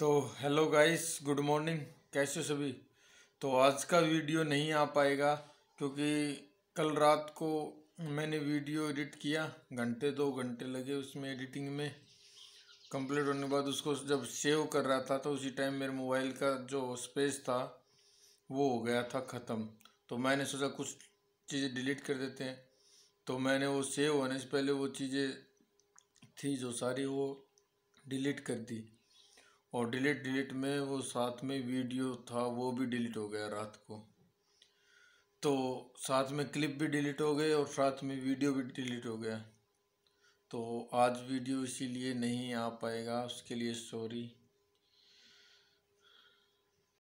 तो hello guys good morning कैसे सभी? तो आज का वीडियो नहीं आ पाएगा क्योंकि कल रात को मैंने वीडियो एडिट किया। घंटे, दो घंटे लगे उसमें एडिटिंग में। कंप्लीट होने के बाद उसको जब सेव कर रहा था तो उसी टाइम मेरे मोबाइल का जो स्पेस था, वो हो गया था ख़त्म। तो मैंने सोचा कुछ चीज़ें डिलीट कर देते हैं। तो मैंने वो सेव होने से पहले वो चीज़ें थी जो सारी वो डिलीट कर दी। और डिलीट डिलीट में वो साथ में वीडियो था, वो भी डिलीट हो गया रात को। तो साथ में क्लिप भी डिलीट हो गई और साथ में वीडियो भी डिलीट हो गया। तो आज वीडियो इसीलिए नहीं आ पाएगा, उसके लिए सॉरी